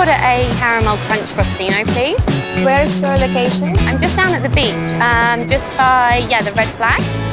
order a caramel crunch frostino, please. Where's your location? I'm just down at the beach, um, just by, yeah, the red flag.